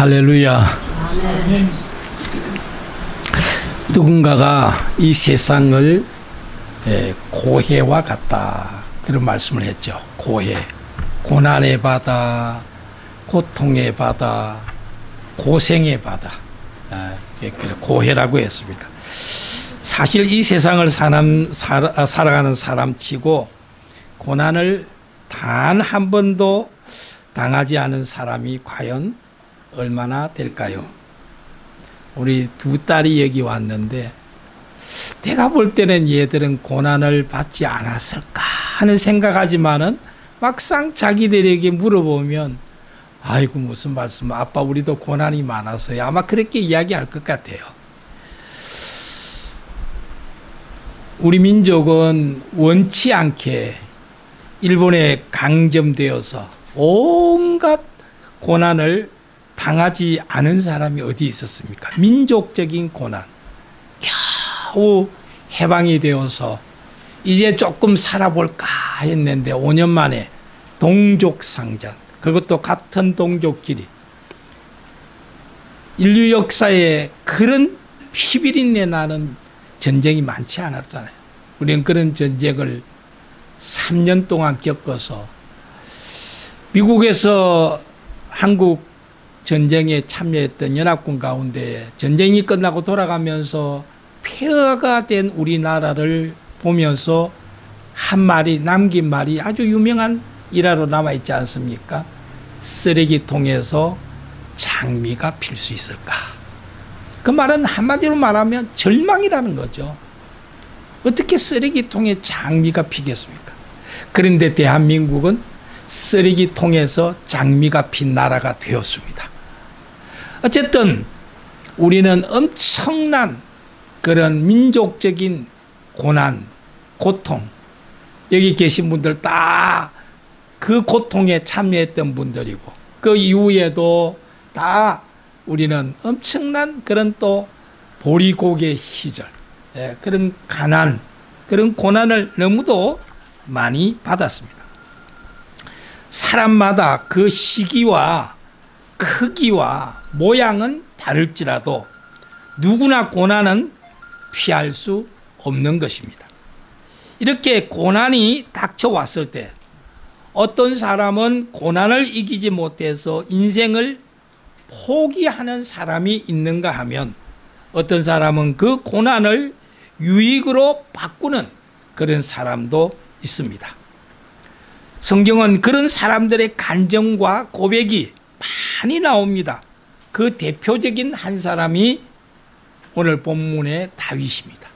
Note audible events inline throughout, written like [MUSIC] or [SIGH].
할렐루야. 누군가가 이 세상을 예, 고해와 같다. 그런 말씀을 했죠. 고해. 고난의 바다, 고통의 바다, 고생의 바다. 아, 고해라고 했습니다. 사실 이 세상을 사람, 살아가는 사람 치고 고난을 단 한 번도 당하지 않은 사람이 과연 얼마나 될까요? 우리 두 딸이 여기 왔는데 내가 볼 때는 얘들은 고난을 받지 않았을까 하는 생각하지만은 막상 자기들에게 물어보면 아이고 무슨 말씀 아빠 우리도 고난이 많아서요 아마 그렇게 이야기할 것 같아요. 우리 민족은 원치 않게 일본에 강점되어서 온갖 고난을 당하지 않은 사람이 어디 있었습니까? 민족적인 고난. 겨우 해방이 되어서 이제 조금 살아볼까 했는데 5년 만에 동족 상전. 그것도 같은 동족끼리. 인류 역사에 그런 피비린내 나는 전쟁이 많지 않았잖아요. 우리는 그런 전쟁을 3년 동안 겪어서 미국에서 한국 전쟁에 참여했던 연합군 가운데 전쟁이 끝나고 돌아가면서 폐허가 된 우리나라를 보면서 한 말이 남긴 말이 아주 유명한 일화로 남아 있지 않습니까? 쓰레기통에서 장미가 필 수 있을까? 그 말은 한마디로 말하면 절망이라는 거죠. 어떻게 쓰레기통에 장미가 피겠습니까? 그런데 대한민국은 쓰레기통에서 장미가 핀 나라가 되었습니다. 어쨌든 우리는 엄청난 그런 민족적인 고난, 고통, 여기 계신 분들 다 그 고통에 참여했던 분들이고 그 이후에도 다 우리는 엄청난 그런 또 보리고개 시절, 예, 그런 가난, 그런 고난을 너무도 많이 받았습니다. 사람마다 그 시기와 크기와 모양은 다를지라도 누구나 고난은 피할 수 없는 것입니다. 이렇게 고난이 닥쳐왔을 때 어떤 사람은 고난을 이기지 못해서 인생을 포기하는 사람이 있는가 하면 어떤 사람은 그 고난을 유익으로 바꾸는 그런 사람도 있습니다. 성경은 그런 사람들의 간정과 고백이 많이 나옵니다. 그 대표적인 한 사람이 오늘 본문의 다윗입니다.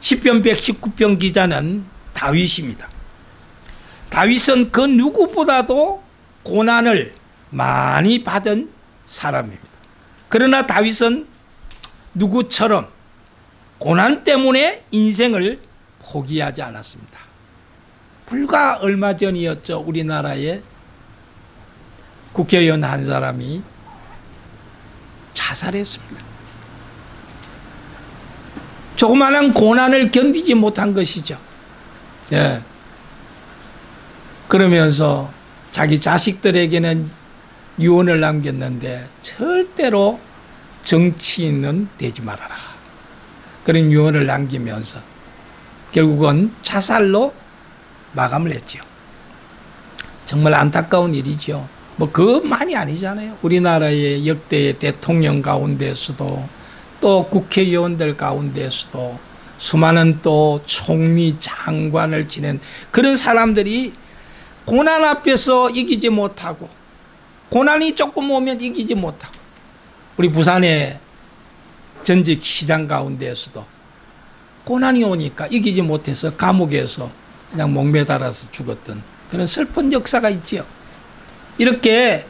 10편 119편 기자는 다윗입니다. 다윗은 그 누구보다도 고난을 많이 받은 사람입니다. 그러나 다윗은 누구처럼 고난 때문에 인생을 포기하지 않았습니다. 불과 얼마 전이었죠. 우리나라에 국회의원 한 사람이 자살했습니다. 조그마한 고난을 견디지 못한 것이죠. 예. 그러면서 자기 자식들에게는 유언을 남겼는데 절대로 정치인은 되지 말아라. 그런 유언을 남기면서 결국은 자살로 마감을 했죠. 정말 안타까운 일이죠. 뭐 그만이 아니잖아요. 우리나라의 역대의 대통령 가운데서도 또 국회의원들 가운데서도 수많은 또 총리 장관을 지낸 그런 사람들이 고난 앞에서 이기지 못하고 고난이 조금 오면 이기지 못하고 우리 부산의 전직 시장 가운데서도 고난이 오니까 이기지 못해서 감옥에서 그냥 목매달아서 죽었던 그런 슬픈 역사가 있지요. 이렇게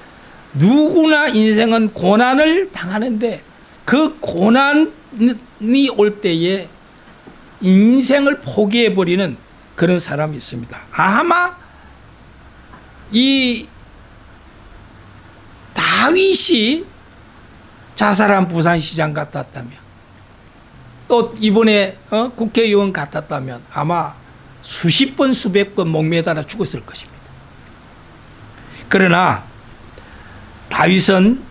누구나 인생은 고난을 당하는데 그 고난이 올 때에 인생을 포기해버리는 그런 사람이 있습니다. 아마 이 다윗이 자살한 부산시장 같았다면 또 이번에 어? 국회의원 같았다면 아마 수십 번 수백 번 목매달아 죽었을 것입니다. 그러나 다윗은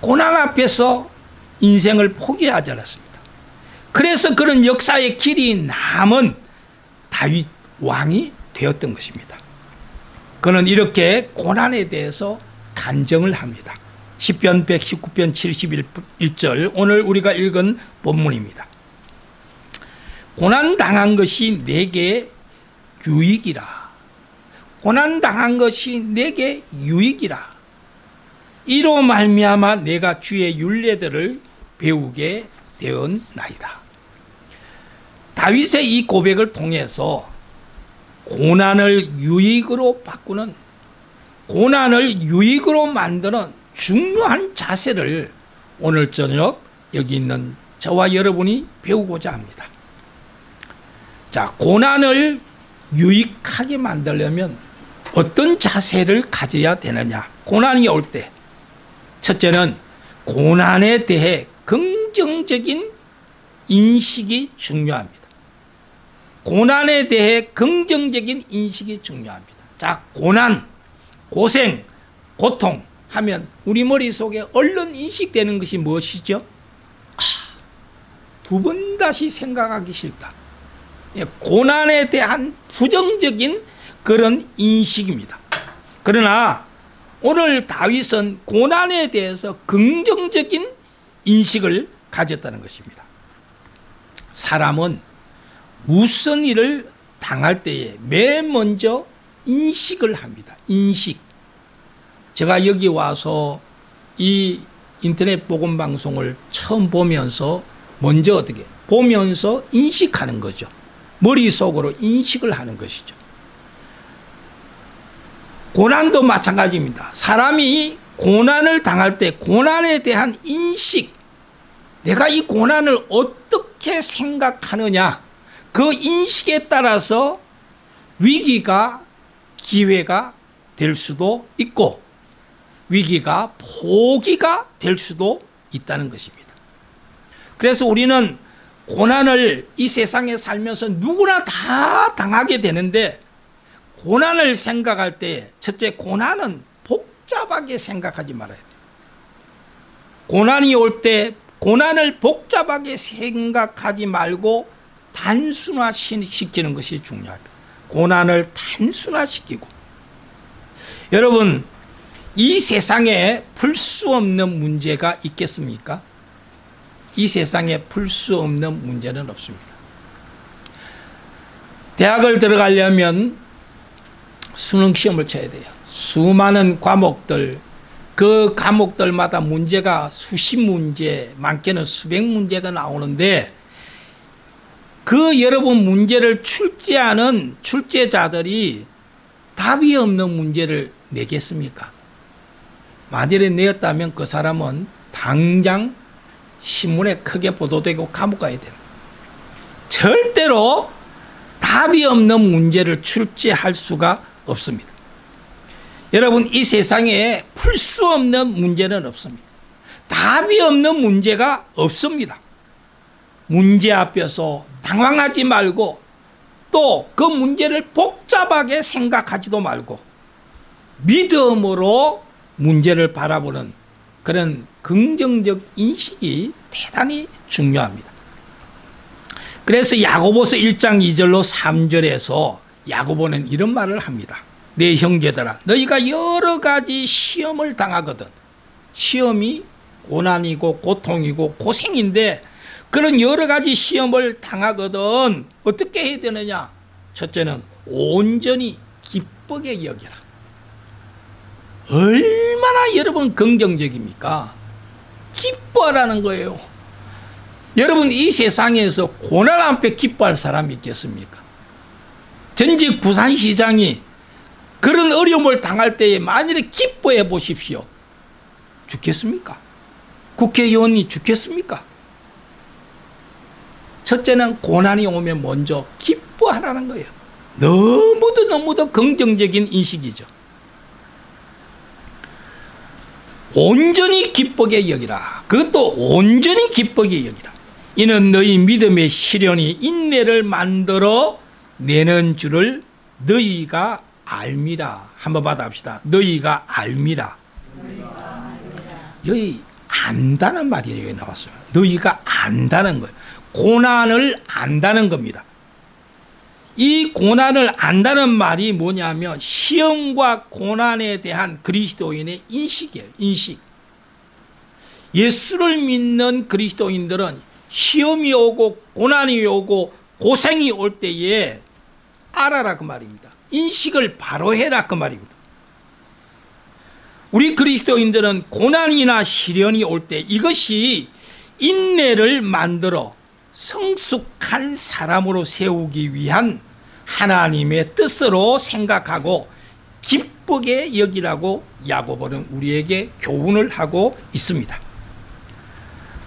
고난 앞에서 인생을 포기하지 않았습니다. 그래서 그런 역사의 길이 남은 다윗 왕이 되었던 것입니다. 그는 이렇게 고난에 대해서 단정을 합니다. 10편 119편 71절 오늘 우리가 읽은 본문입니다. 고난 당한 것이 내게 유익이라. 고난 당한 것이 내게 유익이라. 이로 말미암아 내가 주의 윤례들을 배우게 되었나이다. 다윗의 이 고백을 통해서 고난을 유익으로 바꾸는 고난을 유익으로 만드는 중요한 자세를 오늘 저녁 여기 있는 저와 여러분이 배우고자 합니다. 자, 고난을 유익하게 만들려면 어떤 자세를 가져야 되느냐? 고난이 올 때, 첫째는 고난에 대해 긍정적인 인식이 중요합니다. 고난에 대해 긍정적인 인식이 중요합니다. 자, 고난, 고생, 고통 하면 우리 머릿속에 얼른 인식되는 것이 무엇이죠? 아, 두번 다시 생각하기 싫다. 예, 고난에 대한 부정적인 그런 인식입니다. 그러나 오늘 다윗은 고난에 대해서 긍정적인 인식을 가졌다는 것입니다. 사람은 무슨 일을 당할 때에 맨 먼저 인식을 합니다. 인식. 제가 여기 와서 이 인터넷 복음 방송을 처음 보면서 먼저 어떻게 보면서 인식하는 거죠. 머릿속으로 인식을 하는 것이죠. 고난도 마찬가지입니다. 사람이 고난을 당할 때 고난에 대한 인식, 내가 이 고난을 어떻게 생각하느냐, 그 인식에 따라서 위기가 기회가 될 수도 있고, 위기가 포기가 될 수도 있다는 것입니다. 그래서 우리는 고난을 이 세상에 살면서 누구나 다 당하게 되는데 고난을 생각할 때 첫째 고난은 복잡하게 생각하지 말아야 돼요. 고난이 올 때 고난을 복잡하게 생각하지 말고 단순화시키는 것이 중요합니다. 고난을 단순화시키고 여러분 이 세상에 풀 수 없는 문제가 있겠습니까? 이 세상에 풀 수 없는 문제는 없습니다. 대학을 들어가려면 수능 시험을 쳐야 돼요. 수많은 과목들, 그 과목들마다 문제가 수십 문제, 많게는 수백 문제가 나오는데 그 여러분 문제를 출제하는 출제자들이 답이 없는 문제를 내겠습니까? 만일에 내었다면 그 사람은 당장 신문에 크게 보도되고 감옥 가야 돼요. 절대로 답이 없는 문제를 출제할 수가 없습니다. 여러분 이 세상에 풀 수 없는 문제는 없습니다. 답이 없는 문제가 없습니다. 문제 앞에서 당황하지 말고 또 그 문제를 복잡하게 생각하지도 말고 믿음으로 문제를 바라보는 그런 긍정적 인식이 대단히 중요합니다. 그래서 야고보서 1장 2절로 3절에서 야고보는 이런 말을 합니다. 내 형제들아 너희가 여러 가지 시험을 당하거든. 시험이 고난이고 고통이고 고생인데 그런 여러 가지 시험을 당하거든 어떻게 해야 되느냐? 첫째는 온전히 기쁘게 여겨라. 얼마나 여러분 긍정적입니까? 기뻐하라는 거예요. 여러분 이 세상에서 고난 앞에 기뻐할 사람이 있겠습니까? 전직 부산시장이 그런 어려움을 당할 때에 만일에 기뻐해 보십시오. 죽겠습니까? 국회의원이 죽겠습니까? 첫째는 고난이 오면 먼저 기뻐하라는 거예요. 너무도 너무도 긍정적인 인식이죠. 온전히 기쁘게 여기라. 그것도 온전히 기쁘게 여기라. 이는 너희 믿음의 시련이 인내를 만들어 내는 줄을 너희가 알미라. 한번 받아봅시다. 너희가 알미라. 너희 안다는 말이 여기 나왔어요. 너희가 안다는 거예요. 고난을 안다는 겁니다. 이 고난을 안다는 말이 뭐냐면 시험과 고난에 대한 그리스도인의 인식이에요. 인식. 예수를 믿는 그리스도인들은 시험이 오고 고난이 오고 고생이 올 때에 알아라 그 말입니다. 인식을 바로 해라 그 말입니다. 우리 그리스도인들은 고난이나 시련이 올 때 이것이 인내를 만들어 성숙한 사람으로 세우기 위한 하나님의 뜻으로 생각하고 기쁘게 여기라고 야고보는 우리에게 교훈을 하고 있습니다.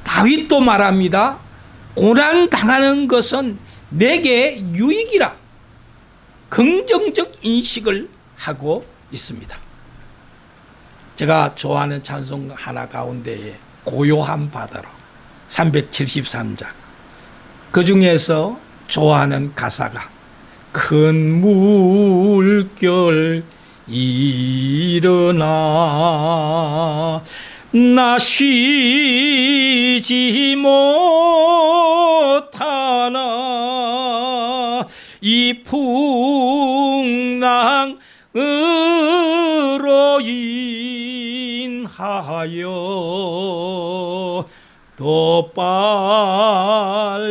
다윗도 말합니다. 고난 당하는 것은 내게 유익이라 긍정적 인식을 하고 있습니다. 제가 좋아하는 찬송 하나 가운데에 고요한 바다로 373장 그 중에서 좋아하는 가사가 큰 물결 일어나 나 쉬지 못하나 이 풍랑으로 인하여 더 빨리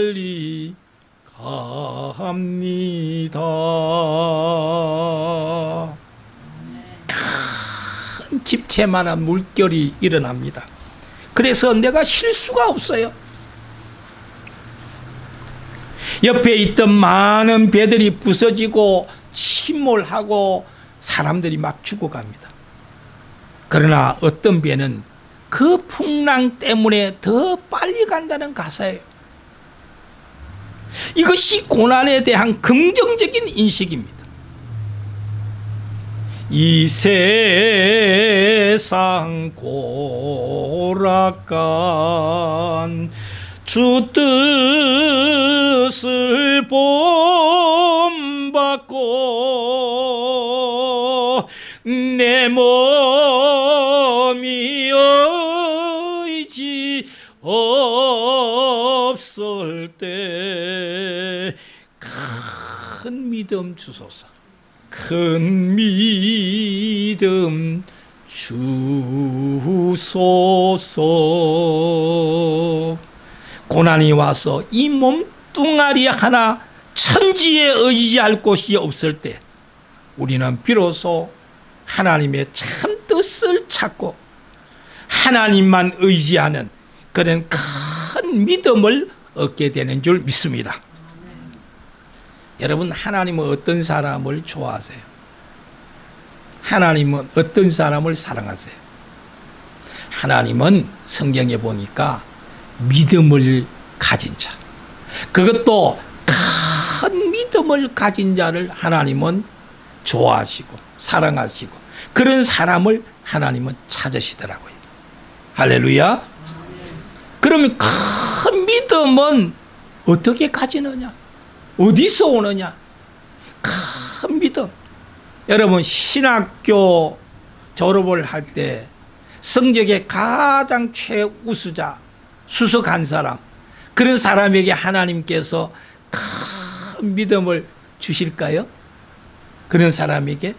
갑니다. 큰 집채만한 물결이 일어납니다. 그래서 내가 쉴 수가 없어요. 옆에 있던 많은 배들이 부서지고 침몰하고 사람들이 막 죽어갑니다. 그러나 어떤 배는 그 풍랑 때문에 더 빨리 간다는 가사예요. 이것이 고난에 대한 긍정적인 인식입니다. 이 세상 고락간 주 뜻을 본받고 내 몸이 의지 없을 때 큰 믿음 주소서. 큰 믿음 주소서. 고난이 와서 이 몸뚱아리 하나 천지에 의지할 곳이 없을 때 우리는 비로소 하나님의 참 뜻을 찾고 하나님만 의지하는 그런 큰 믿음을 얻게 되는 줄 믿습니다. 여러분 하나님은 어떤 사람을 좋아하세요? 하나님은 어떤 사람을 사랑하세요? 하나님은 성경에 보니까 믿음을 가진 자 그것도 큰 믿음을 가진 자를 하나님은 좋아하시고 사랑하시고 그런 사람을 하나님은 찾으시더라고요. 할렐루야. 그러면 큰 믿음은 어떻게 가지느냐? 어디서 오느냐? 큰 믿음. 여러분 신학교 졸업을 할 때 성적의 가장 최우수자 수석한 사람 그런 사람에게 하나님께서 큰 믿음을 주실까요? 그런 사람에게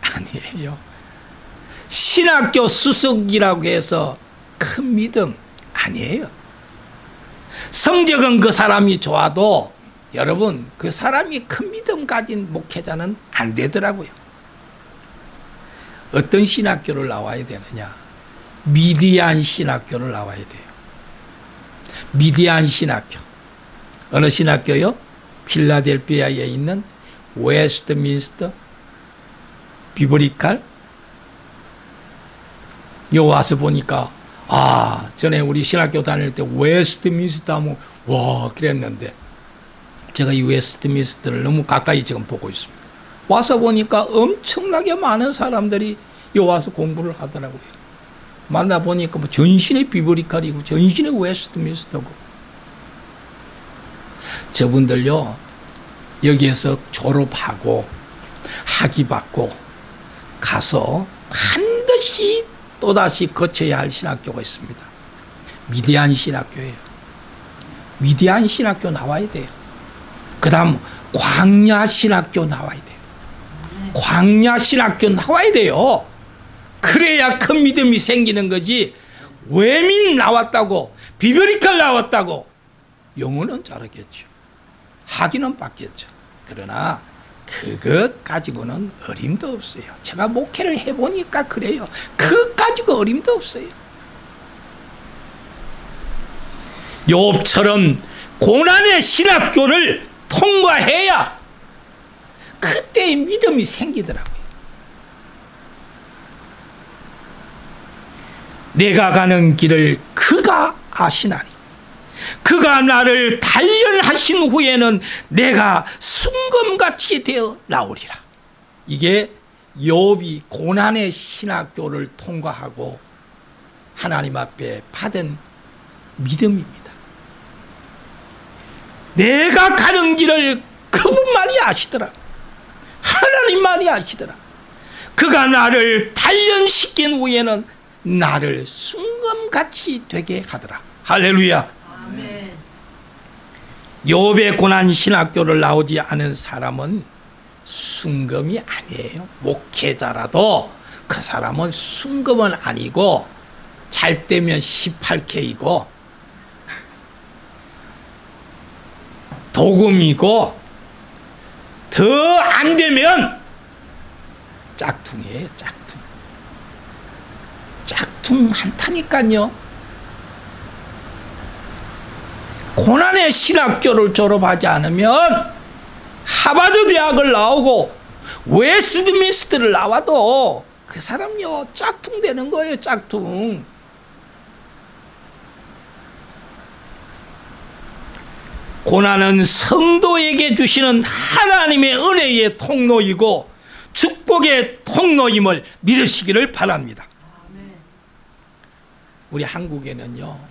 아니에요. 신학교 수석이라고 해서 큰 믿음 아니에요. 성적은 그 사람이 좋아도 여러분 그 사람이 큰 믿음 가진 목회자는 안 되더라고요. 어떤 신학교를 나와야 되느냐? 미디안 신학교를 나와야 돼요. 미디안 신학교. 어느 신학교요? 필라델피아에 있는 웨스트민스터 Biblical 요 와서 보니까 아 전에 우리 신학교 다닐 때 웨스트민스터 하면 와 그랬는데 제가 이 웨스트민스터를 너무 가까이 지금 보고 있습니다. 와서 보니까 엄청나게 많은 사람들이 요 와서 공부를 하더라고요. 만나 보니까 뭐 전신의 비브리칼이고 전신의 웨스트민스터고 저분들요 여기에서 졸업하고 학위 받고 가서 반드시 또다시 거쳐야 할 신학교가 있습니다. 미디안 신학교예요. 미디안 신학교 나와야 돼요. 그 다음 광야 신학교 나와야 돼요. 광야 신학교 나와야 돼요. 그래야 큰 믿음이 생기는 거지. 외민 나왔다고 비벼리칼 나왔다고 영어는 잘하겠죠. 하기는 받겠죠. 그러나 그것 가지고는 어림도 없어요. 제가 목회를 해보니까 그래요. 그것 가지고 어림도 없어요. 욥처럼 고난의 신학교를 통과해야 그때 믿음이 생기더라고요. 내가 가는 길을 그가 아시나니 그가 나를 단련하신 후에는 내가 순금같이 되어 나오리라. 이게 욥이 고난의 신학교를 통과하고 하나님 앞에 받은 믿음입니다. 내가 가는 길을 그분만이 아시더라. 하나님만이 아시더라. 그가 나를 단련시킨 후에는 나를 순금같이 되게 하더라. 할렐루야. 욥의 고난 신학교를 나오지 않은 사람은 순금이 아니에요. 목회자라도 그 사람은 순금은 아니고 잘 때면 18K이고 도금이고 더 안 되면 짝퉁이에요. 짝퉁. 짝퉁 한타니까요. 고난의 신학교를 졸업하지 않으면 하버드 대학을 나오고 웨스트민스터를 나와도 그 사람요 짝퉁 되는 거예요 짝퉁. 고난은 성도에게 주시는 하나님의 은혜의 통로이고 축복의 통로임을 믿으시기를 바랍니다. 우리 한국에는요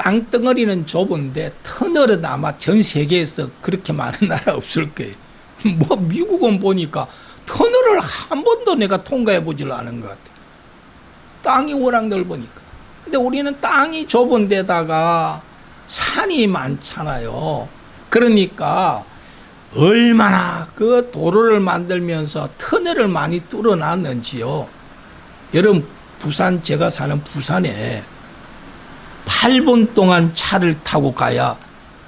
땅덩어리는 좁은데 터널은 아마 전 세계에서 그렇게 많은 나라 없을 거예요. 뭐 미국은 보니까 터널을 한 번도 내가 통과해 보질 않은 것 같아요. 땅이 워낙 넓으니까. 근데 우리는 땅이 좁은 데다가 산이 많잖아요. 그러니까 얼마나 그 도로를 만들면서 터널을 많이 뚫어놨는지요. 여러분 부산 제가 사는 부산에 8분 동안 차를 타고 가야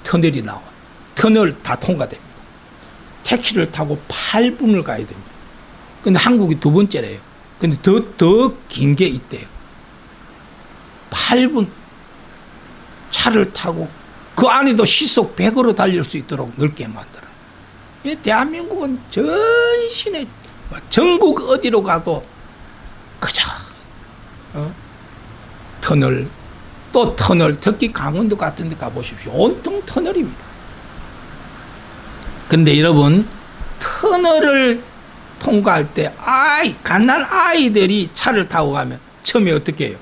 터널이 나와. 터널 다 통과됩니다. 택시를 타고 8분을 가야 됩니다. 근데 한국이 두 번째래요. 근데 더, 더 긴 게 있대요. 8분 차를 타고 그 안에도 시속 100으로 달릴 수 있도록 넓게 만들어. 대한민국은 전신에 뭐 전국 어디로 가도 그저 어? 터널 또 터널, 특히 강원도 같은 데 가보십시오. 온통 터널입니다. 근데 여러분, 터널을 통과할 때, 아이, 갓난 아이들이 차를 타고 가면 처음에 어떻게 해요?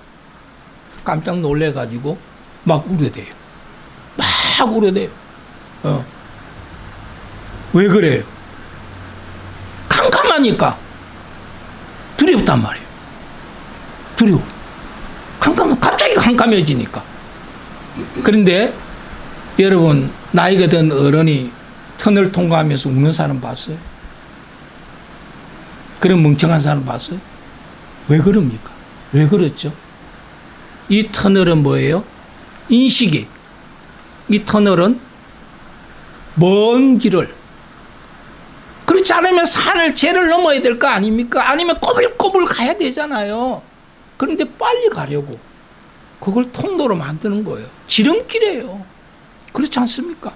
깜짝 놀래가지고 막 우려대요. 막 우려대요. 어. 왜 그래요? 캄캄하니까 두렵단 말이에요. 두려워. 캄캄, 갑자기 캄캄해지니까. 그런데 여러분, 나이가 든 어른이 터널 통과하면서 우는 사람 봤어요? 그런 멍청한 사람 봤어요? 왜 그럽니까? 왜 그렇죠? 이 터널은 뭐예요? 인식이. 이 터널은 먼 길을 그렇지 않으면 산을 죄를 넘어야 될 거 아닙니까? 아니면 꼬불꼬불 가야 되잖아요. 그런데 빨리 가려고 그걸 통로로 만드는 거예요. 지름길이에요. 그렇지 않습니까?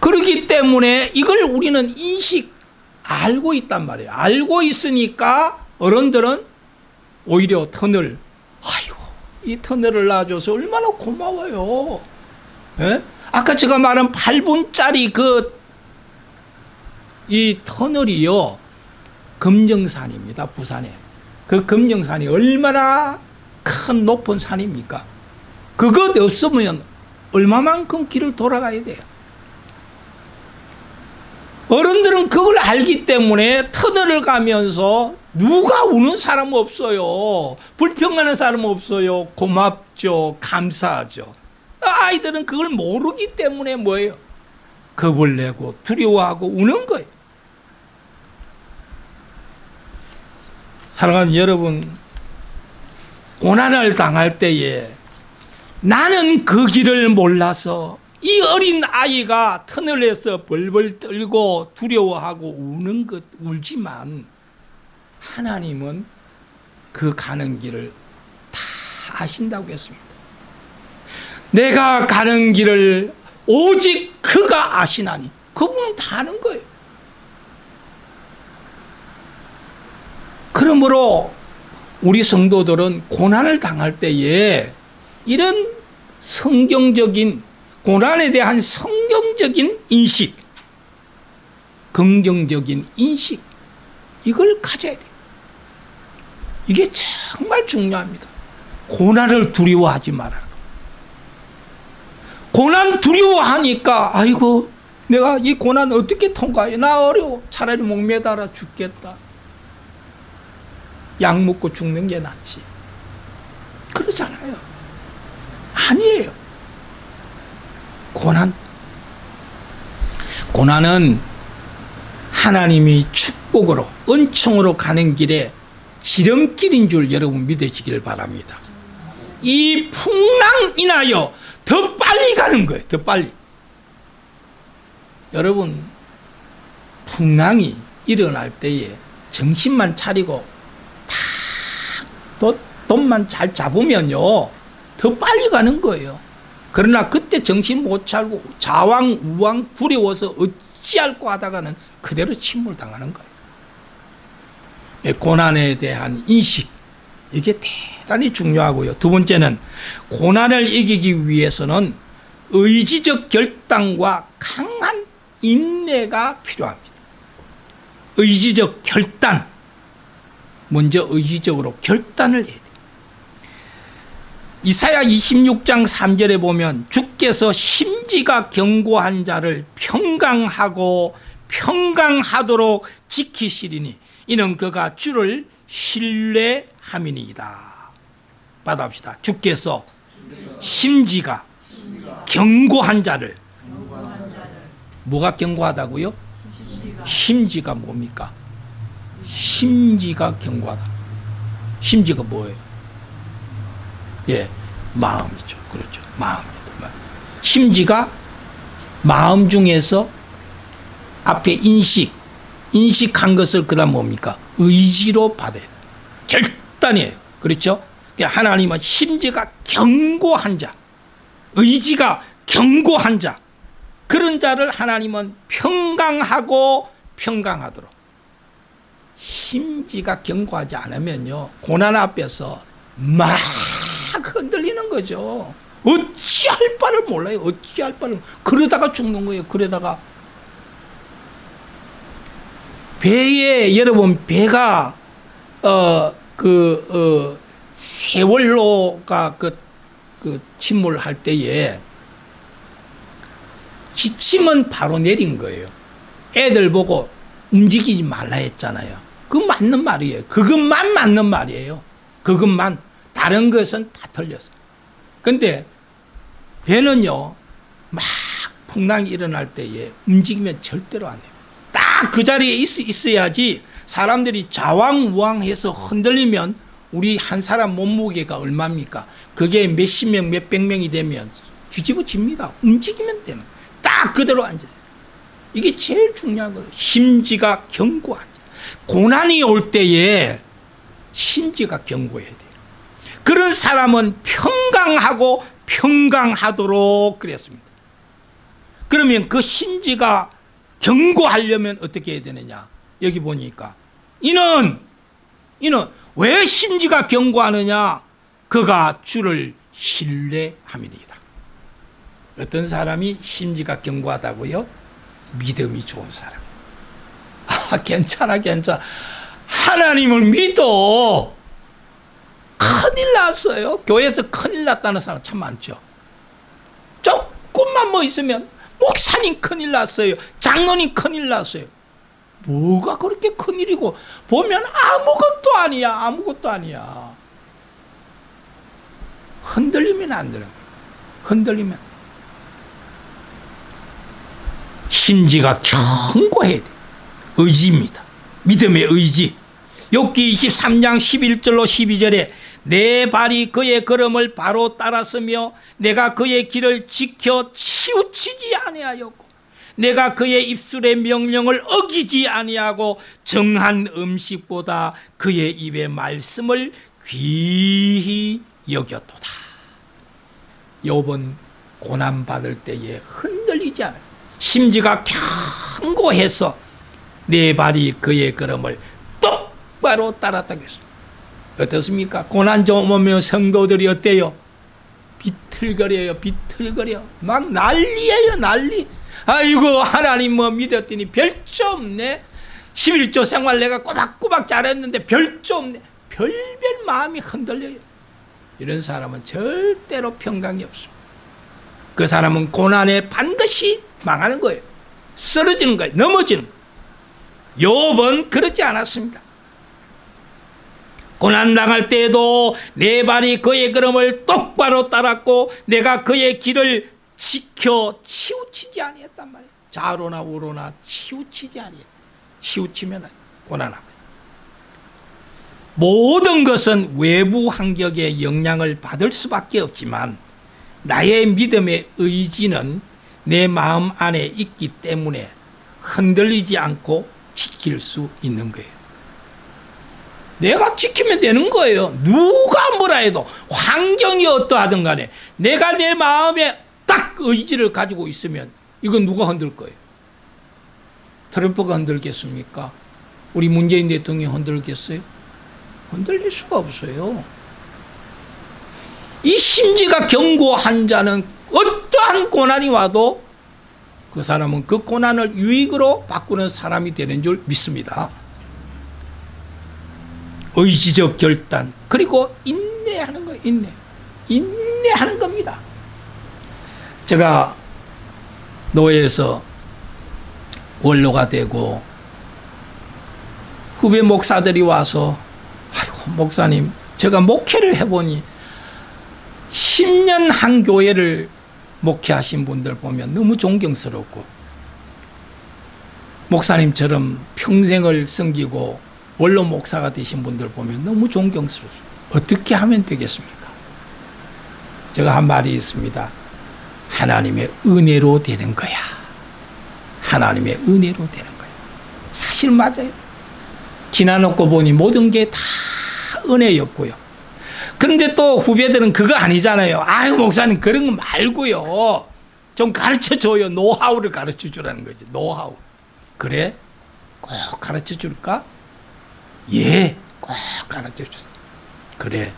그렇기 때문에 이걸 우리는 인식, 알고 있단 말이에요. 알고 있으니까 어른들은 오히려 터널, 아이고, 이 터널을 놔줘서 얼마나 고마워요. 예? 아까 제가 말한 8분짜리 그, 이 터널이요, 금정산입니다, 부산에. 그 금령산이 얼마나 큰 높은 산입니까? 그것 없으면 얼마만큼 길을 돌아가야 돼요? 어른들은 그걸 알기 때문에 터널을 가면서 누가 우는 사람 없어요. 불평하는 사람 없어요. 고맙죠. 감사하죠. 아이들은 그걸 모르기 때문에 뭐예요? 겁을 내고 두려워하고 우는 거예요. 사랑하는 여러분, 고난을 당할 때에 나는 그 길을 몰라서 이 어린 아이가 터널에서 벌벌 떨고 두려워하고 우는 것 울지만 하나님은 그 가는 길을 다 아신다고 했습니다. 내가 가는 길을 오직 그가 아시나니 그분은 다 아는 거예요. 그러므로 우리 성도들은 고난을 당할 때에 이런 성경적인 고난에 대한 성경적인 인식, 긍정적인 인식, 이걸 가져야 돼요. 이게 정말 중요합니다. 고난을 두려워하지 말아라. 고난 두려워하니까, 아이고, 내가 이 고난 어떻게 통과해? 나 어려워. 차라리 목매달아 죽겠다. 약 먹고 죽는 게 낫지. 그러잖아요. 아니에요. 고난. 고난은 하나님이 축복으로, 은총으로 가는 길에 지름길인 줄 여러분 믿으시길 바랍니다. 이 풍랑 인하여 더 빨리 가는 거예요. 더 빨리. 여러분, 풍랑이 일어날 때에 정신만 차리고 다 돈만 잘 잡으면요. 더 빨리 가는 거예요. 그러나 그때 정신 못 차리고 자왕 우왕 두려워서 어찌할까 하다가는 그대로 침몰당하는 거예요. 예, 고난에 대한 인식 이게 대단히 중요하고요. 두 번째는 고난을 이기기 위해서는 의지적 결단과 강한 인내가 필요합니다. 의지적 결단 먼저 의지적으로 결단을 해야 돼요. 이사야 26장 3절에 보면 주께서 심지가 견고한 자를 평강하고 평강하도록 지키시리니 이는 그가 주를 신뢰함이니이다. 받아봅시다. 주께서 심지가 견고한 자를 뭐가 견고하다고요? 심지가 뭡니까? 심지가 견고하다. 심지가 뭐예요? 예, 마음이죠. 그렇죠. 마음입니다. 심지가 마음 중에서 앞에 인식, 인식한 것을 그 다음 뭡니까? 의지로 받아야 돼. 결단이에요. 그렇죠? 그러니까 하나님은 심지가 견고한 자, 의지가 견고한 자, 그런 자를 하나님은 평강하고 평강하도록 심지가 견고하지 않으면요 고난 앞에서 막 흔들리는 거죠. 어찌할 바를 몰라요. 어찌할 바를 그러다가 죽는 거예요. 그러다가 배에 여러분 배가 어 그 어, 세월로가 그, 그 침몰할 때에 기침은 바로 내린 거예요. 애들 보고 움직이지 말라 했잖아요. 그 맞는 말이에요. 그것만 맞는 말이에요. 그것만 다른 것은 다 틀렸어요. 근데 배는요, 막 풍랑이 일어날 때에 움직이면 절대로 안 해요. 딱 그 자리에 있, 있어야지 사람들이 좌왕우왕해서 흔들리면 우리 한 사람 몸무게가 얼마입니까? 그게 몇십 명, 몇백 명이 되면 뒤집어집니다. 움직이면 되는. 딱 그대로 앉아요. 이게 제일 중요한 거예요. 심지가 견고한. 고난이 올 때에 심지가 견고해야 돼요. 그런 사람은 평강하고 평강하도록 그랬습니다. 그러면 그 심지가 견고하려면 어떻게 해야 되느냐? 여기 보니까 이는 이는 왜 심지가 견고하느냐? 그가 주를 신뢰함이니이다. 어떤 사람이 심지가 견고하다고요? 믿음이 좋은 사람. 아, 괜찮아, 괜찮아. 하나님을 믿어. 큰일 났어요. 교회에서 큰일 났다는 사람 참 많죠. 조금만 뭐 있으면 목사님 큰일 났어요. 장로님 큰일 났어요. 뭐가 그렇게 큰일이고 보면 아무것도 아니야. 아무것도 아니야. 흔들리면 안 되는. 흔들리면. 심지가 견고해야 돼. 의지입니다. 믿음의 의지. 욥기 23장 11절로 12절에 내 발이 그의 걸음을 바로 따랐으며 내가 그의 길을 지켜 치우치지 아니하였고 내가 그의 입술의 명령을 어기지 아니하고 정한 음식보다 그의 입의 말씀을 귀히 여겼도다. 욥은 고난 받을 때에 흔들리지 않아요. 심지가 견고해서 내 발이 그의 걸음을 똑바로 따랐다고 했어요. 어떻습니까? 고난 좀 오면 성도들이 어때요? 비틀거려요, 비틀거려. 막 난리예요, 난리. 아이고, 하나님 뭐 믿었더니 별점 없네. 11조 생활 내가 꼬박꼬박 잘했는데 별점 없네. 별별 마음이 흔들려요. 이런 사람은 절대로 평강이 없습니다. 그 사람은 고난에 반드시 망하는 거예요. 쓰러지는 거예요. 넘어지는 거예요. 욥은 그렇지 않았습니다. 고난당할 때에도 내 발이 그의 걸음을 똑바로 따랐고 내가 그의 길을 지켜 치우치지 아니했단 말이에요. 좌로나 우로나 치우치지 아니해. 치우치면 고난합니다. 모든 것은 외부 환경의 영향을 받을 수밖에 없지만 나의 믿음의 의지는 내 마음 안에 있기 때문에 흔들리지 않고 지킬 수 있는 거예요. 내가 지키면 되는 거예요. 누가 뭐라 해도 환경이 어떠하든 간에 내가 내 마음에 딱 의지를 가지고 있으면 이건 누가 흔들 거예요? 트럼프가 흔들겠습니까? 우리 문재인 대통령이 흔들겠어요? 흔들릴 수가 없어요. 이 심지가 견고한 자는 어떠한 고난이 와도 그 사람은 그 고난을 유익으로 바꾸는 사람이 되는 줄 믿습니다. 의지적 결단 그리고 인내하는 거예요. 인내. 인내하는 겁니다. 제가 노예에서 원로가 되고 후배 목사들이 와서 아이고 목사님 제가 목회를 해보니 10년 한 교회를 목회하신 분들 보면 너무 존경스럽고 목사님처럼 평생을 섬기고 원로 목사가 되신 분들 보면 너무 존경스럽습니다. 어떻게 하면 되겠습니까? 제가 한 말이 있습니다. 하나님의 은혜로 되는 거야. 하나님의 은혜로 되는 거야. 사실 맞아요. 지나놓고 보니 모든 게 다 은혜였고요. 그런데 또 후배들은 그거 아니잖아요. 아유, 목사님, 그런 거 말고요. 좀 가르쳐 줘요. 노하우를 가르쳐 주라는 거지. 노하우. 그래? 꼭 가르쳐 줄까? 예, 꼭 가르쳐 주세요. 그래.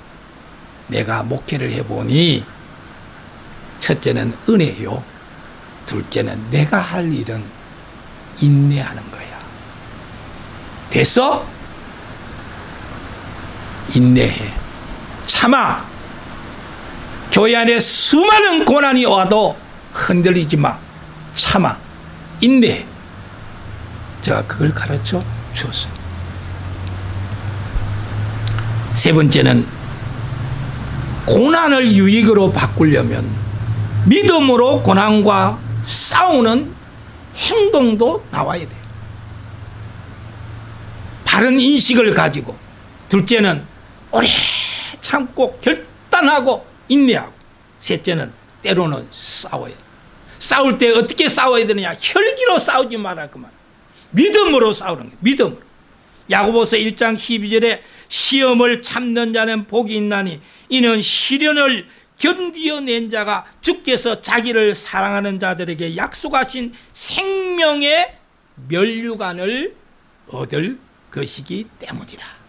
내가 목회를 해보니, 첫째는 은혜요. 둘째는 내가 할 일은 인내하는 거야. 됐어? 인내해. 참아. 교회 안에 수많은 고난이 와도 흔들리지 마. 참아. 인내. 제가 그걸 가르쳐 주었어요. 세 번째는 고난을 유익으로 바꾸려면 믿음으로 고난과 싸우는 행동도 나와야 돼요. 바른 인식을 가지고 둘째는 오래 참고 결단하고 인내하고 셋째는 때로는 싸워야 싸울 때 어떻게 싸워야 되느냐? 혈기로 싸우지 마라 그만. 믿음으로 싸우는 거예요 믿음으로 야고보서 1장 12절에 시험을 참는 자는 복이 있나니 이는 시련을 견디어낸 자가 주께서 자기를 사랑하는 자들에게 약속하신 생명의 면류관을 얻을 것이기 때문이라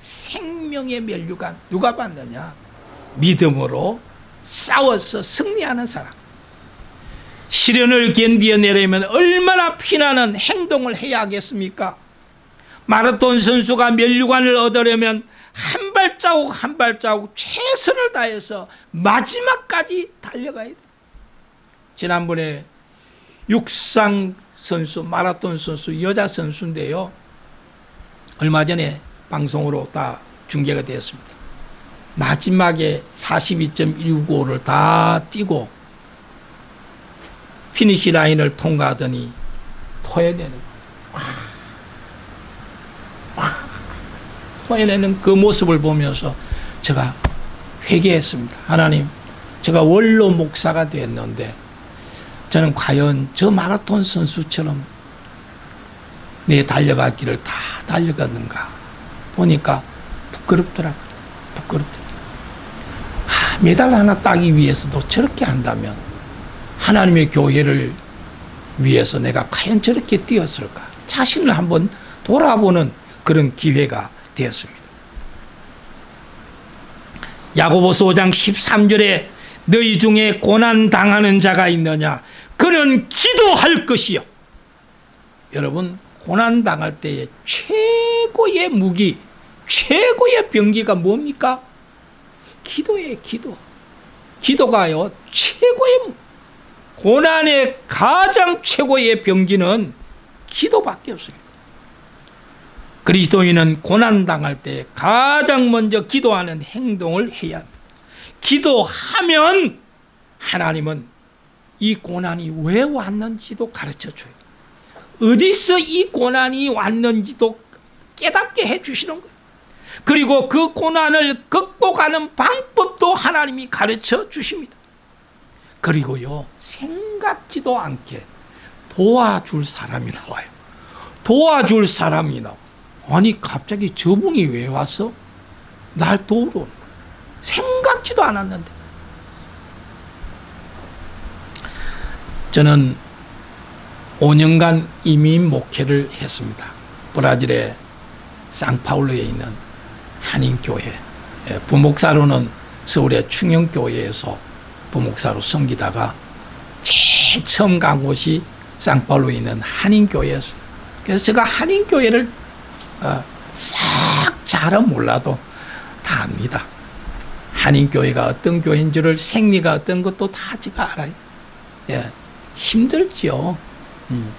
생명의 멸류관 누가 받느냐? 믿음으로 싸워서 승리하는 사람. 시련을 견디어내려면 얼마나 피나는 행동을 해야 하겠습니까? 마라톤 선수가 멸류관을 얻으려면 한 발자국 한 발자국 최선을 다해서 마지막까지 달려가야 돼. 지난번에 육상 선수, 마라톤 선수, 여자 선수인데요. 얼마 전에 방송으로 다 중계가 되었습니다. 마지막에 42.195를 다 뛰고 finish line을 통과하더니 토해내는 토해내는 그 모습을 보면서 제가 회개했습니다. 하나님, 제가 원로 목사가 됐는데 저는 과연 저 마라톤 선수처럼 내 달려가기를 다 달려갔는가 보니까 부끄럽더라고요. 부끄럽더라고요. 아, 메달 하나 따기 위해서도 저렇게 한다면 하나님의 교회를 위해서 내가 과연 저렇게 뛰었을까? 자신을 한번 돌아보는 그런 기회가 되었습니다. 야고보서 5장 13절에 너희 중에 고난 당하는 자가 있느냐? 그는 기도할 것이요. 여러분 고난 당할 때의 최고의 무기, 최고의 병기가 뭡니까? 기도예요, 기도. 기도가요 최고의 고난의 가장 최고의 병기는 기도밖에 없습니다. 그리스도인은 고난 당할 때 가장 먼저 기도하는 행동을 해야 합니다. 기도하면 하나님은 이 고난이 왜 왔는지도 가르쳐 줘요. 어디서 이 고난이 왔는지도 깨닫게 해 주시는 거예요. 그리고 그 고난을 극복하는 방법도 하나님이 가르쳐 주십니다. 그리고요, 생각지도 않게 도와줄 사람이 나와요. 도와줄 사람이 나와. 아니, 갑자기 저분이 왜 왔어? 날 도우러 생각지도 않았는데. 저는 5년간 이민 목회를 했습니다. 브라질의 상파울루에 있는 한인교회. 예, 부목사로는 서울의 충영교회에서 부목사로 섬기다가 제일 처음 간 곳이 상파울루에 있는 한인교회였어요. 그래서 제가 한인교회를 어, 싹 잘은 몰라도 다 압니다. 한인교회가 어떤 교회인지를 생리가 어떤 것도 다 제가 알아요. 예, 힘들죠. 음.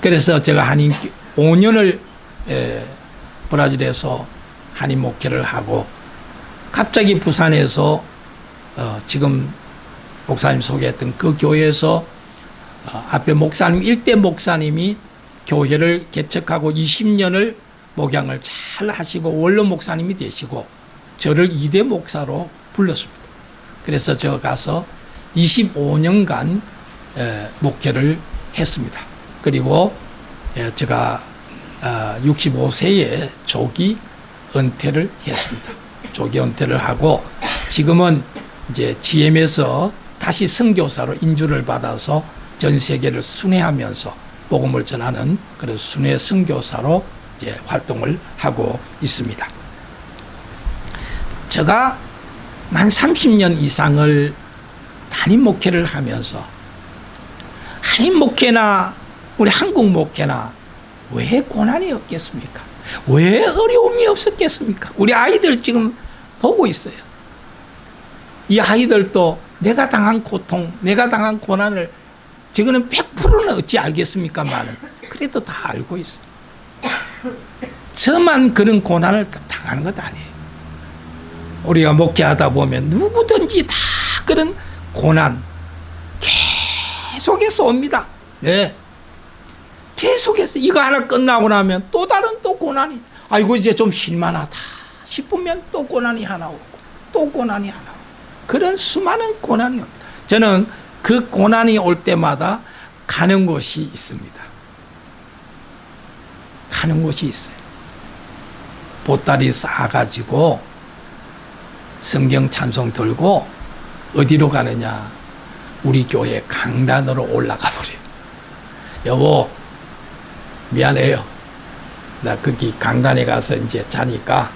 그래서 제가 한인 5년을 에, 브라질에서 한인 목회를 하고 갑자기 부산에서 어, 지금 목사님 소개했던 그 교회에서 어, 앞에 목사님 일대 목사님이 교회를 개척하고 20년을 목양을 잘 하시고 원로 목사님이 되시고 저를 2대 목사로 불렀습니다. 그래서 저 가서 25년간 에, 목회를 했습니다. 그리고 예, 제가 65세에 아, 조기 은퇴를 했습니다. 조기 은퇴를 하고 지금은 이제 GM에서 다시 선교사로 인주를 받아서 전 세계를 순회하면서 복음을 전하는 그런 순회 선교사로 이제 활동을 하고 있습니다. 제가 만 30년 이상을 단임 목회를 하면서 한인 목회나 우리 한국 목회나 왜 고난이 없겠습니까? 왜 어려움이 없었겠습니까? 우리 아이들 지금 보고 있어요. 이 아이들도 내가 당한 고통, 내가 당한 고난을 지금은 100%는 어찌 알겠습니까만은 그래도 다 알고 있어요. 저만 그런 고난을 당하는 것 아니에요. 우리가 목회하다 보면 누구든지 다 그런 고난, 계속해서 옵니다. 네. 계속해서 이거 하나 끝나고 나면 또 다른 또 고난이 아이고 이제 좀 쉴만하다 싶으면 또 고난이 하나 오고 또 고난이 하나 오고 그런 수많은 고난이 옵니다. 저는 그 고난이 올 때마다 가는 곳이 있습니다. 가는 곳이 있어요. 보따리 싸가지고 성경 찬송 들고 어디로 가느냐? 우리 교회 강단으로 올라가 버려요. 여보, 미안해요. 나 거기 강단에 가서 이제 자니까,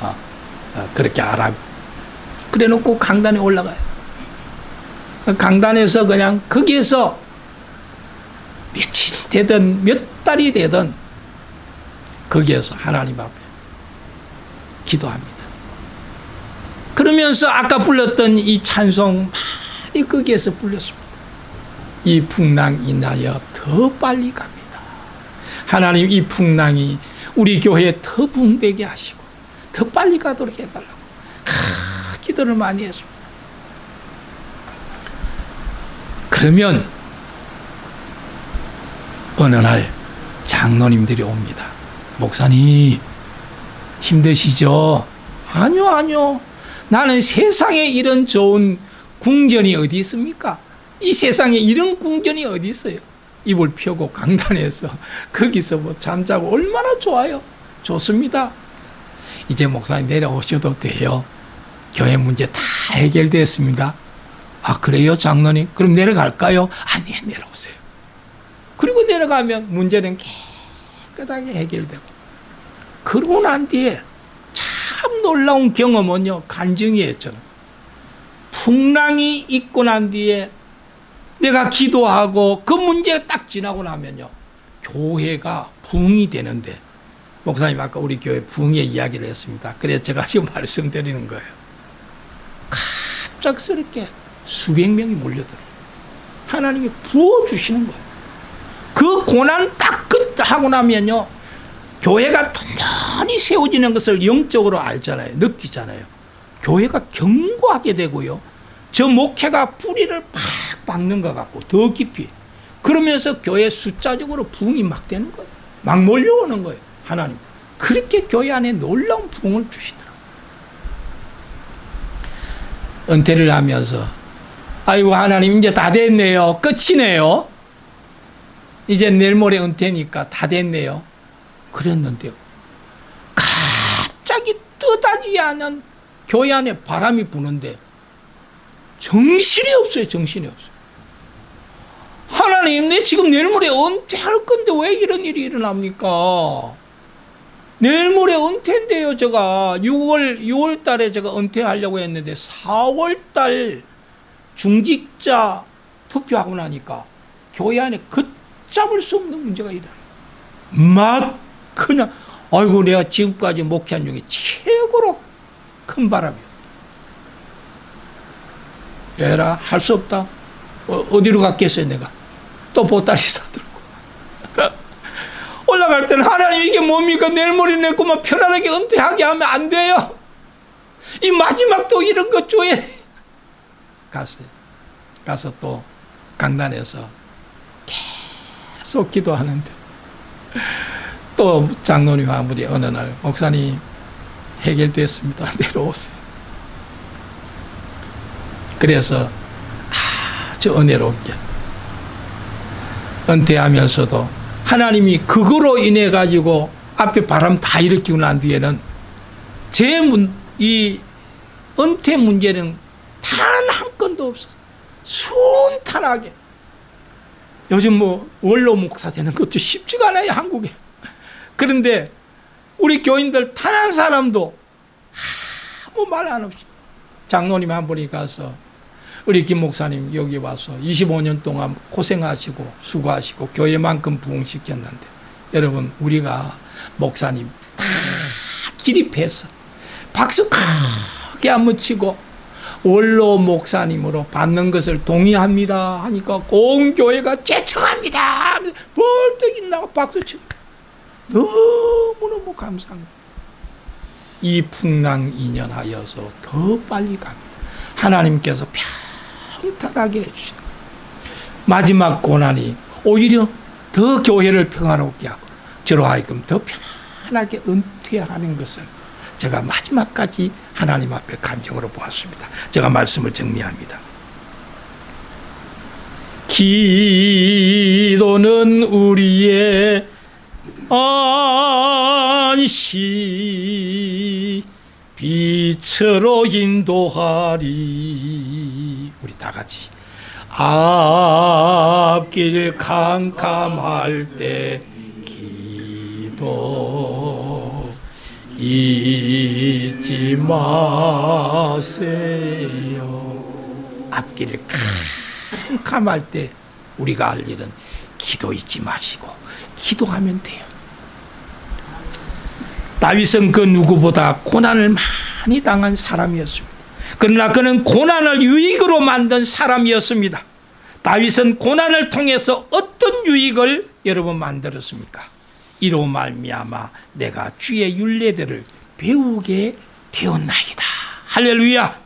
어, 어, 그렇게 하라. 그래 놓고 강단에 올라가요. 강단에서 그냥 거기에서 며칠이 되든 몇 달이 되든 거기에서 하나님 앞에 기도합니다. 그러면서 아까 불렀던 이 찬송 많이 거기에서 불렸습니다. 이 풍랑 인하여 더 빨리 갑니다. 하나님 이 풍랑이 우리 교회에 더 붕되게 하시고 더 빨리 가도록 해달라고 하, 기도를 많이 했습니다. 그러면 어느 날 장로님들이 옵니다. 목사님 힘드시죠? 아니요 아니요 나는 세상에 이런 좋은 궁전이 어디 있습니까? 이 세상에 이런 궁전이 어디 있어요? 이불 펴고 강단에서 [LAUGHS] 거기서 뭐 잠자고 얼마나 좋아요. 좋습니다. 이제 목사님 내려오셔도 돼요. 교회 문제 다 해결됐습니다. 아, 그래요, 장로님? 그럼 내려갈까요? 아니, 내려오세요. 그리고 내려가면 문제는 깨끗하게 해결되고. 그러고 난 뒤에 참 놀라운 경험은요, 간증이에요, 저는. 풍랑이 있고 난 뒤에 내가 기도하고 그 문제가 딱 지나고 나면요. 교회가 부흥이 되는데 목사님 아까 우리 교회 부흥의 이야기를 했습니다. 그래서 제가 지금 [LAUGHS] 말씀드리는 거예요. 갑작스럽게 수백 명이 몰려들어요. 하나님이 부어주시는 거예요. 그 고난 딱 끝 하고 나면요. 교회가 튼튼히 세워지는 것을 영적으로 알잖아요. 느끼잖아요. 교회가 견고하게 되고요. 저 목회가 뿌리를 팍 박는 것 같고 더 깊이 그러면서 교회 숫자적으로 부흥이 막 되는 거예요. 막 몰려오는 거예요. 하나님. 그렇게 교회 안에 놀라운 부흥을 주시더라고요. 은퇴를 하면서 아이고 하나님 이제 다 됐네요. 끝이네요. 이제 내일 모레 은퇴니까 다 됐네요. 그랬는데요. 갑자기 뜻하지 않은 교회 안에 바람이 부는데 정신이 없어요. 정신이 없어요. 하나님, 내 지금 내일 모레 은퇴할 건데 왜 이런 일이 일어납니까? 내일 모레 은퇴인데요, 제가. 6월, 6월 달에 제가 은퇴하려고 했는데 4월 달 중직자 투표하고 나니까 교회 안에 걷잡을 수 없는 문제가 일어나요. 막 그냥, 아이고, 내가 지금까지 목회한 중에 최고로 큰 바람이에요. 얘라 할 수 없다. 어, 디로 갔겠어요 내가. 또 보따리 [LAUGHS] 사들고. 올라갈 때는 하나님 이게 뭡니까? 내일 모레 내 꼬마 편안하게 은퇴하게 하면 안 돼요. 이 마지막 또 이런 거 줘야 돼. 갔어요. 가서 또 강단에서 계속 기도하는데 또 장로님 아무리 어느 날 목사님 해결됐습니다. [LAUGHS] 내려오세요. 그래서 아주 은혜롭게 은퇴하면서도 하나님이 그거로 인해 가지고 앞에 바람 다 일으키고 난 뒤에는 제 문, 이 은퇴 문제는 단 한 건도 없었어. 순탄하게. 요즘 뭐 원로 목사 되는 것도 쉽지가 않아요, 한국에. 그런데 우리 교인들 단 한 사람도 아무 말 안 없이 장로님 한 분이 가서 우리 김 목사님 여기 와서 25년 동안 고생하시고 수고하시고 교회만큼 부흥시켰는데 여러분 우리가 목사님 다 기립해서 박수 크게 한번 치고 원로 목사님으로 받는 것을 동의합니다 하니까 온 교회가 제청합니다. 벌떡 일나고 박수 치고 너무너무 감사합니다 이 풍랑 인연하여서 더 빨리 갑니다 하나님께서 평탄하게 해주시고 마지막 고난이 오히려 더 교회를 평화롭게 하고 저로 하여금 더 편안하게 은퇴하는 것을 제가 마지막까지 하나님 앞에 간증으로 보았습니다. 제가 말씀을 정리합니다. 기도는 우리의 안시 빛으로 인도하리. 우리 다 같이. 앞길 캄캄할 때 기도 잊지 마세요. 앞길 캄캄할 때 우리가 할 일은 기도 잊지 마시고 기도하면 돼요 다윗은 그 누구보다 고난을 많이 당한 사람이었습니다. 그러나 그는 고난을 유익으로 만든 사람이었습니다. 다윗은 고난을 통해서 어떤 유익을 여러분 만들었습니까? 이로 말미암아 내가 주의 윤례들을 배우게 되었나이다. 할렐루야.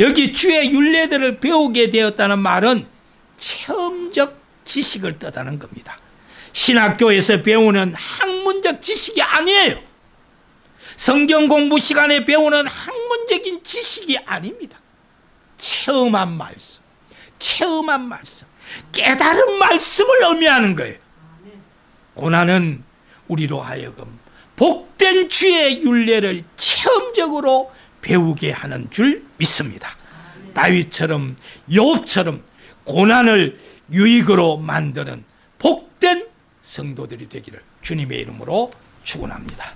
여기 주의 윤례들을 배우게 되었다는 말은 체험적 지식을 뜻하는 겁니다. 신학교에서 배우는 학문적 지식이 아니에요. 성경 공부 시간에 배우는 학문적인 지식이 아닙니다. 체험한 말씀, 체험한 말씀, 깨달은 말씀을 의미하는 거예요. 고난은 우리로 하여금 복된 주의 윤례를 체험적으로 배우게 하는 줄 믿습니다. 다윗처럼 욥처럼 고난을 유익으로 만드는 복된 성도들이 되기를 주님의 이름으로 축원합니다.